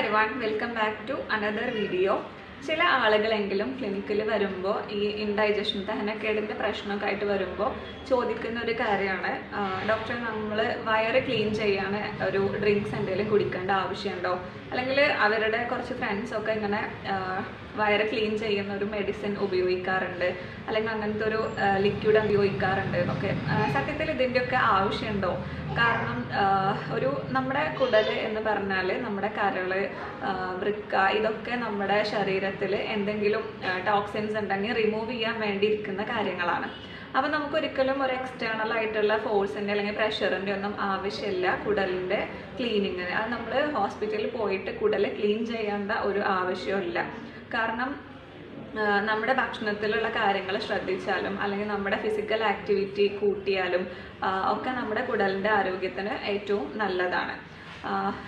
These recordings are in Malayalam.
Everyone welcome back to another video ചില ആളുകളെങ്കിലും ക്ലിനിക്കിൽ വരുമ്പോൾ ഈ ഇൻഡൈജഷൻ ദഹനക്കേടിന്റെ പ്രശ്നമൊക്കെ ആയിട്ട് വരുമ്പോൾ ചോദിക്കുന്ന ഒരു കാര്യമാണ്. ഡോക്ടർ നമ്മൾ വയറ് ക്ലീൻ ചെയ്യാൻ ഒരു ഡ്രിങ്ക്സ് എന്തെങ്കിലും കുടിക്കേണ്ട ആവശ്യമുണ്ടോ? അല്ലെങ്കിൽ അവരുടെ കുറച്ച് ഫ്രണ്ട്സൊക്കെ ഇങ്ങനെ വയറ് ക്ലീൻ ചെയ്യുന്ന ഒരു മെഡിസിൻ ഉപയോഗിക്കാറുണ്ട്. അല്ലെങ്കിൽ അങ്ങനത്തെ ഒരു ലിക്വിഡ് ഉപയോഗിക്കാറുണ്ട്. ആ, സത്യത്തിൽ ഇതിന്റെയൊക്കെ ആവശ്യമുണ്ടോ? കാരണം ഒരു നമ്മുടെ കുടൽ എന്ന് പറഞ്ഞാൽ നമ്മുടെ കരൾ വൃക്ക ഇതൊക്കെ നമ്മുടെ ശരീരത്തിൽ എന്തെങ്കിലും ടോക്സിൻസ് ഉണ്ടെങ്കിൽ റിമൂവ് ചെയ്യാൻ വേണ്ടിയിരിക്കുന്ന കാര്യങ്ങളാണ്. അപ്പം നമുക്ക് ഒരിക്കലും ഒരു എക്സ്റ്റേണൽ ആയിട്ടുള്ള ഫോഴ്സിന്റെ അല്ലെങ്കിൽ പ്രഷറിന്റെ ഒന്നും ആവശ്യമില്ല. കുടലിന്റെ ക്ലീനിങ്ങിന് അത് നമ്മൾ ഹോസ്പിറ്റലിൽ പോയിട്ട് കുടൽ ക്ലീൻ ചെയ്യേണ്ട ഒരു ആവശ്യമില്ല കാരണം നമ്മുടെ ഭക്ഷണത്തിലുള്ള കാര്യങ്ങൾ ശ്രദ്ധിച്ചാലും അല്ലെങ്കിൽ നമ്മുടെ ഫിസിക്കൽ ആക്ടിവിറ്റി കൂട്ടിയാലും ഒക്കെ നമ്മുടെ കുടലിന്റെ ആരോഗ്യത്തിന് ഏറ്റവും നല്ലതാണ്.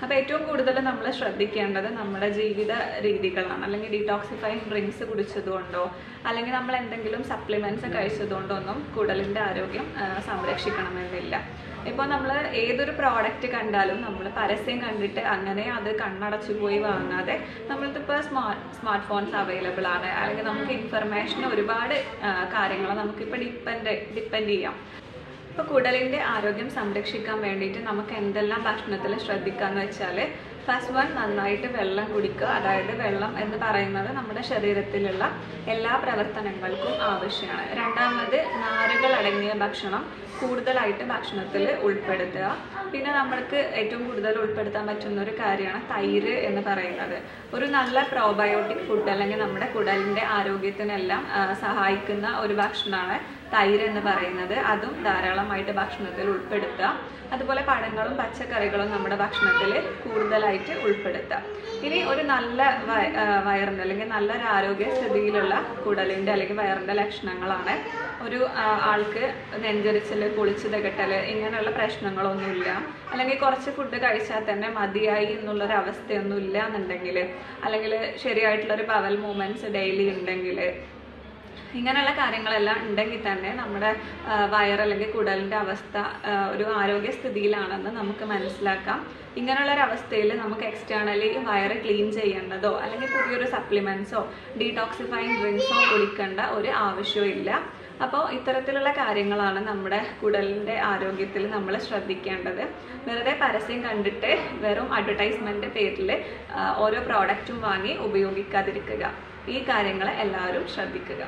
അപ്പോൾ ഏറ്റവും കൂടുതൽ നമ്മൾ ശ്രദ്ധിക്കേണ്ടത് നമ്മുടെ ജീവിത രീതികളാണ്. അല്ലെങ്കിൽ ഡീടോക്സിഫൈങ് ഡ്രിങ്ക്സ് കുടിച്ചതുകൊണ്ടോ അല്ലെങ്കിൽ നമ്മൾ എന്തെങ്കിലും സപ്ലിമെന്റ്സ് കഴിച്ചതുകൊണ്ടോ ഒന്നും കുടലിന്റെ ആരോഗ്യം സംരക്ഷിക്കണമെന്നില്ല. ഇപ്പോൾ നമ്മൾ ഏതൊരു പ്രോഡക്റ്റ് കണ്ടാലും നമ്മൾ പരസ്യം കണ്ടിട്ട് അങ്ങനെ അത് കണ്ണടച്ചു പോയി വാങ്ങാതെ നമ്മളിതിപ്പോൾ സ്മാർട്ട് സ്മാർട്ട് ഫോൺസ് അവൈലബിൾ ആണ്. അല്ലെങ്കിൽ നമുക്ക് ഇൻഫർമേഷൻ ഒരുപാട് കാര്യങ്ങൾ നമുക്കിപ്പോൾ ഡിപ്പെൻഡ് ഡിപ്പെൻഡ് ചെയ്യാം. ഇപ്പോൾ കുടലിന്റെ ആരോഗ്യം സംരക്ഷിക്കാൻ വേണ്ടിയിട്ട് നമുക്ക് എന്തെല്ലാം ഭക്ഷണത്തിൽ ശ്രദ്ധിക്കാന്ന് വെച്ചാൽ ഫസ്റ്റ് വൺ നന്നായിട്ട് വെള്ളം കുടിക്കുക. അതായത് വെള്ളം എന്ന് പറയുന്നത് നമ്മുടെ ശരീരത്തിലുള്ള എല്ലാ പ്രവർത്തനങ്ങൾക്കും ആവശ്യമാണ്. രണ്ടാമത് നാരുകൾ അടങ്ങിയ ഭക്ഷണം കൂടുതലായിട്ട് ഭക്ഷണത്തിൽ ഉൾപ്പെടുത്തുക. പിന്നെ നമ്മൾക്ക് ഏറ്റവും കൂടുതൽ ഉൾപ്പെടുത്താൻ പറ്റുന്ന ഒരു കാര്യമാണ് തൈര് എന്ന് പറയുന്നത്. ഒരു നല്ല പ്രോബയോട്ടിക് ഫുഡ് അല്ലെങ്കിൽ നമ്മുടെ കുടലിന്റെ ആരോഗ്യത്തിനെല്ലാം സഹായിക്കുന്ന ഒരു ഭക്ഷണമാണ് തൈര് എന്ന് പറയുന്നത്. അതും ധാരാളമായിട്ട് ഭക്ഷണത്തിൽ ഉൾപ്പെടുത്തുക. അതുപോലെ പഴങ്ങളും പച്ചക്കറികളും നമ്മുടെ ഭക്ഷണത്തിൽ കൂടുതലായിട്ട് ഉൾപ്പെടുത്തുക ഇനി ഒരു നല്ല വയറിന്റെ അല്ലെങ്കിൽ നല്ലൊരു ആരോഗ്യസ്ഥിതിയിലുള്ള കുടലിന്റെ അല്ലെങ്കിൽ വയറിന്റെ ലക്ഷണങ്ങളാണ്. ഒരു ആൾക്ക് നെഞ്ചരിച്ചൽ പൊളിച്ചു തികട്ടൽ ഇങ്ങനെയുള്ള പ്രശ്നങ്ങളൊന്നുമില്ല. അല്ലെങ്കിൽ കുറച്ച് ഫുഡ് കഴിച്ചാൽ തന്നെ മതിയായി എന്നുള്ളൊരു അവസ്ഥയൊന്നും ഇല്ല എന്നുണ്ടെങ്കിൽ. അല്ലെങ്കിൽ ശരിയായിട്ടുള്ളൊരു പവൽ മൂമെന്റ്സ് ഡെയിലി ഉണ്ടെങ്കിൽ ഇങ്ങനെയുള്ള കാര്യങ്ങളെല്ലാം ഉണ്ടെങ്കിൽ തന്നെ നമ്മുടെ വയർ അല്ലെങ്കിൽ കുടലിന്റെ അവസ്ഥ ഒരു ആരോഗ്യസ്ഥിതിയിലാണെന്ന് നമുക്ക് മനസ്സിലാക്കാം. ഇങ്ങനെയുള്ള ഒരു അവസ്ഥയിൽ നമുക്ക് എക്സ്റ്റേണലി വയർ ക്ലീൻ ചെയ്യേണ്ടതോ അല്ലെങ്കിൽ പുതിയൊരു സപ്ലിമെൻസോ ഡീടോക്സിഫൈങ് ഡ്രിങ്ക്സോ കുടിക്കേണ്ട ഒരു ആവശ്യമില്ല അപ്പോൾ ഇത്തരത്തിലുള്ള കാര്യങ്ങളാണ് നമ്മുടെ കുടലിന്റെ ആരോഗ്യത്തിൽ നമ്മൾ ശ്രദ്ധിക്കേണ്ടത്. വെറുതെ പരസ്യം കണ്ടിട്ട് വെറും അഡ്വർടൈസ്മെന്റ് പേരിൽ ഓരോ പ്രോഡക്റ്റും വാങ്ങി ഉപയോഗിക്കാതിരിക്കുക. ഈ കാര്യങ്ങൾ എല്ലാവരും ശ്രദ്ധിക്കുക.